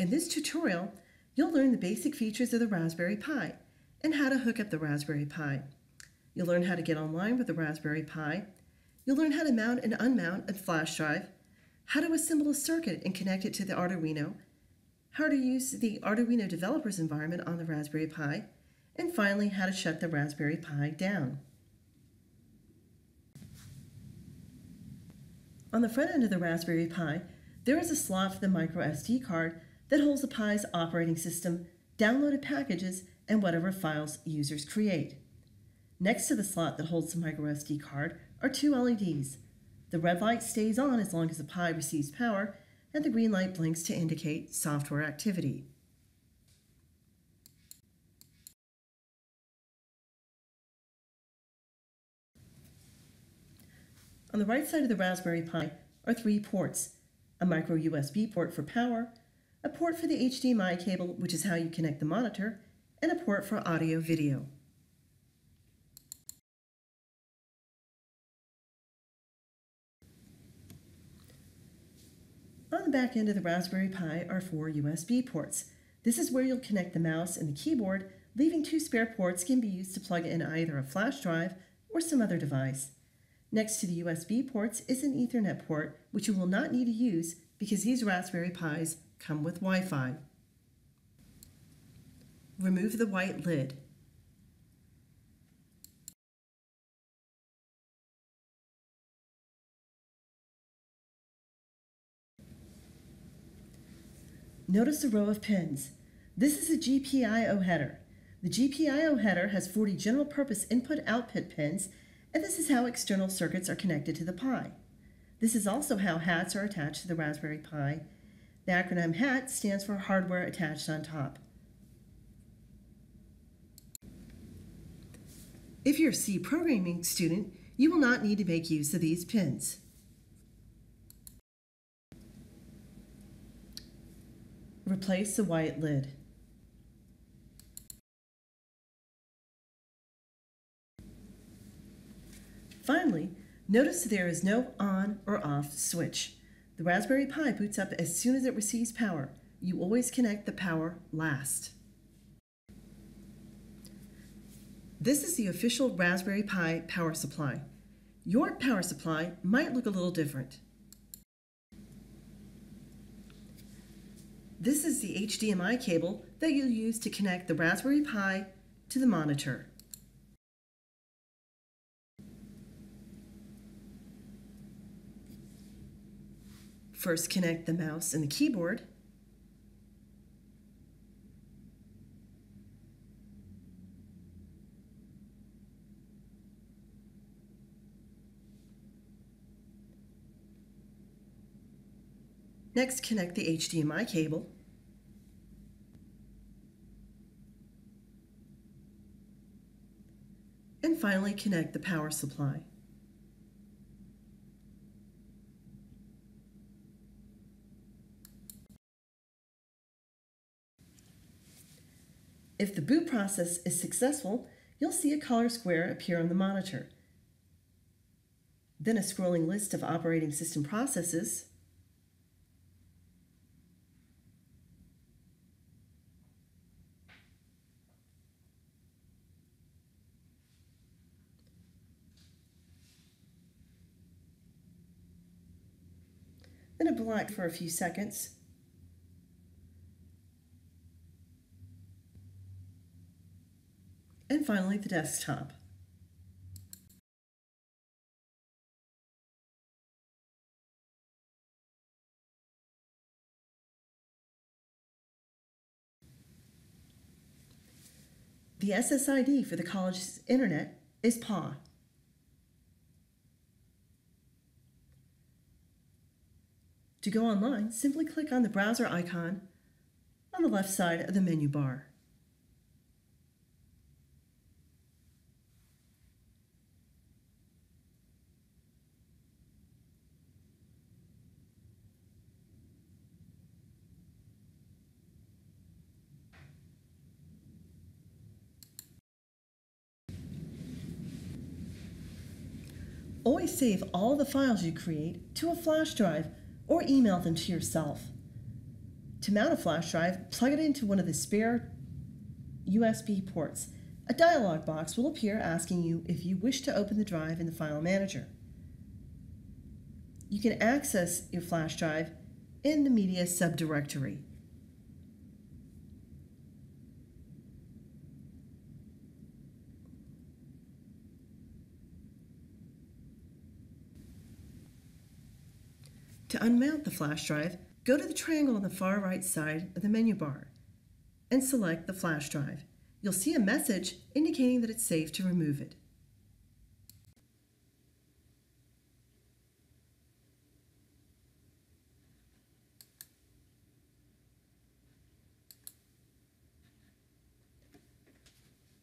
In this tutorial, you'll learn the basic features of the Raspberry Pi and how to hook up the Raspberry Pi. You'll learn how to get online with the Raspberry Pi. You'll learn how to mount and unmount a flash drive, how to assemble a circuit and connect it to the Arduino, how to use the Arduino developer's environment on the Raspberry Pi, and finally how to shut the Raspberry Pi down. On the front end of the Raspberry Pi, there is a slot for the micro SD card that holds the Pi's operating system, downloaded packages, and whatever files users create. Next to the slot that holds the micro SD card are two LEDs. The red light stays on as long as the Pi receives power, and the green light blinks to indicate software activity. On the right side of the Raspberry Pi are three ports, a micro USB port for power, a port for the HDMI cable, which is how you connect the monitor, and a port for audio video. On the back end of the Raspberry Pi are four USB ports. This is where you'll connect the mouse and the keyboard, leaving two spare ports can be used to plug in either a flash drive or some other device. Next to the USB ports is an Ethernet port, which you will not need to use because these Raspberry Pis come with Wi-Fi. Remove the white lid. Notice the row of pins. This is a GPIO header. The GPIO header has 40 general purpose input-output pins, and this is how external circuits are connected to the Pi. This is also how hats are attached to the Raspberry Pi. The acronym HAT stands for Hardware Attached on Top. If you're a C programming student, you will not need to make use of these pins. Replace the white lid. Finally, notice there is no on or off switch. The Raspberry Pi boots up as soon as it receives power. You always connect the power last. This is the official Raspberry Pi power supply. Your power supply might look a little different. This is the HDMI cable that you'll use to connect the Raspberry Pi to the monitor. First connect the mouse and the keyboard. Next, connect the HDMI cable. And finally, connect the power supply. If the boot process is successful, you'll see a color square appear on the monitor. Then a scrolling list of operating system processes, then a black for a few seconds, and finally the desktop. The SSID for the college's internet is PA. To go online, simply click on the browser icon on the left side of the menu bar. Always save all the files you create to a flash drive or email them to yourself. To mount a flash drive, plug it into one of the spare USB ports. A dialog box will appear asking you if you wish to open the drive in the File Manager. You can access your flash drive in the Media subdirectory. To unmount the flash drive, go to the triangle on the far right side of the menu bar and select the flash drive. You'll see a message indicating that it's safe to remove it.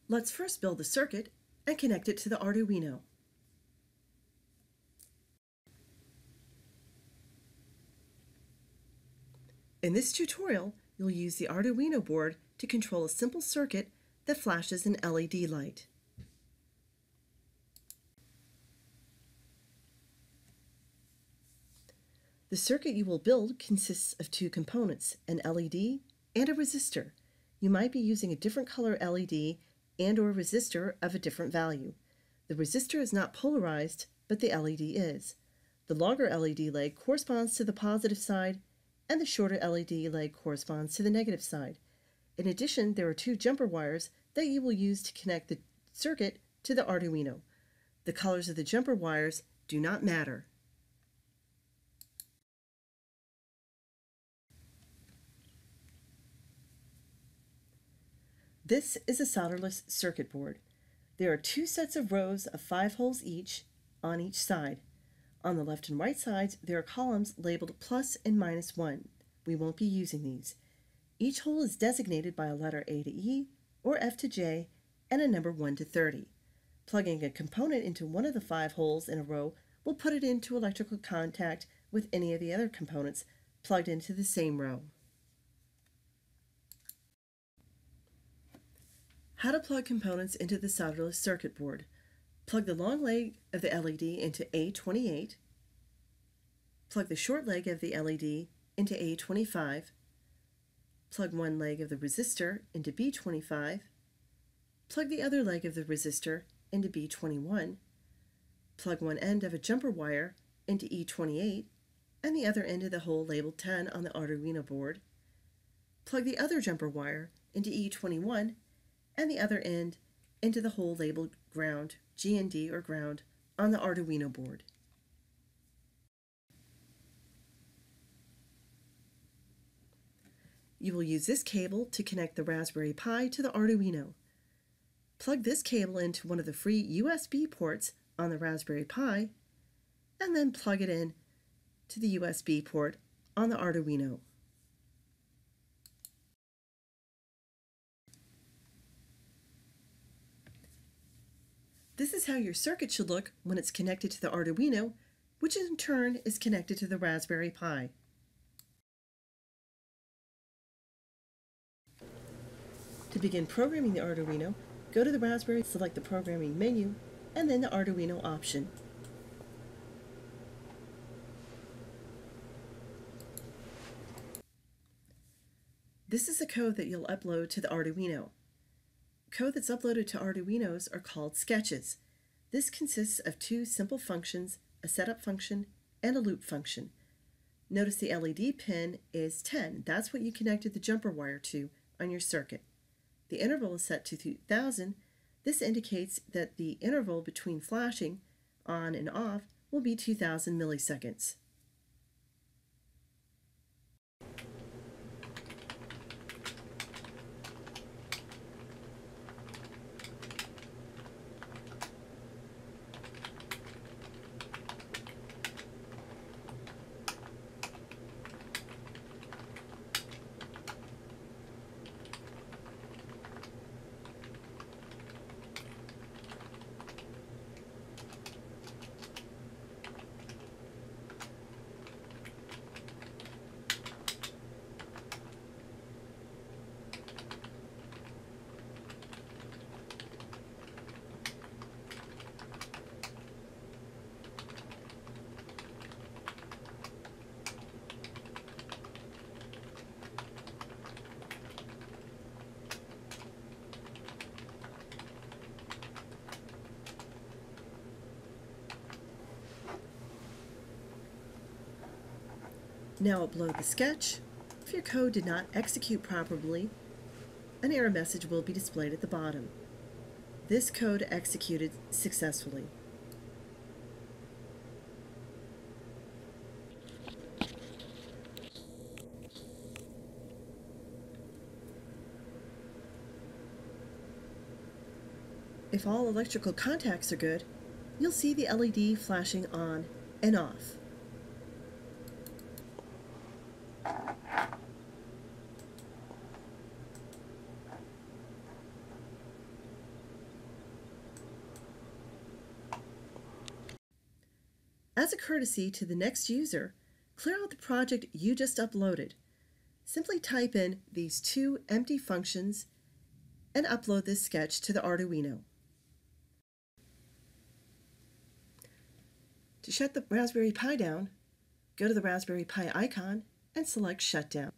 Let's first build the circuit and connect it to the Arduino. In this tutorial, you'll use the Arduino board to control a simple circuit that flashes an LED light. The circuit you will build consists of two components, an LED and a resistor. You might be using a different color LED and or resistor of a different value. The resistor is not polarized, but the LED is. The longer LED leg corresponds to the positive side and the shorter LED leg corresponds to the negative side. In addition, there are two jumper wires that you will use to connect the circuit to the Arduino. The colors of the jumper wires do not matter. This is a solderless circuit board. There are two sets of rows of five holes each on each side. On the left and right sides, there are columns labeled plus and minus 1. We won't be using these. Each hole is designated by a letter A to E or F to J and a number 1 to 30. Plugging a component into one of the five holes in a row will put it into electrical contact with any of the other components plugged into the same row. How to plug components into the solderless circuit board. Plug the long leg of the LED into A28. Plug the short leg of the LED into A25. Plug one leg of the resistor into B25. Plug the other leg of the resistor into B21. Plug one end of a jumper wire into E28 and the other end of the hole labeled 10 on the Arduino board. Plug the other jumper wire into E21 and the other end into the hole labeled ground, GND or ground, on the Arduino board. You will use this cable to connect the Raspberry Pi to the Arduino. Plug this cable into one of the free USB ports on the Raspberry Pi, and then plug it in to the USB port on the Arduino. This is how your circuit should look when it's connected to the Arduino, which in turn is connected to the Raspberry Pi. To begin programming the Arduino, go to the Raspberry, select the Programming menu, and then the Arduino option. This is the code that you'll upload to the Arduino. Code that's uploaded to Arduinos are called sketches. This consists of two simple functions, a setup function and a loop function. Notice the LED pin is 10. That's what you connected the jumper wire to on your circuit. The interval is set to 2000. This indicates that the interval between flashing on and off will be 2000 milliseconds. Now upload the sketch. If your code did not execute properly, an error message will be displayed at the bottom. This code executed successfully. If all electrical contacts are good, you'll see the LED flashing on and off. As a courtesy to the next user, clear out the project you just uploaded. Simply type in these two empty functions and upload this sketch to the Arduino. To shut the Raspberry Pi down, go to the Raspberry Pi icon and select Shutdown.